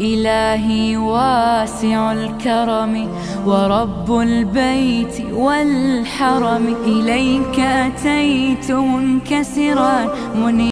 إلهي واسع الكرم ورب البيت والحرم إليك أتيت منكسرا منيرا